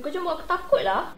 Kau jangan buat aku takut lah.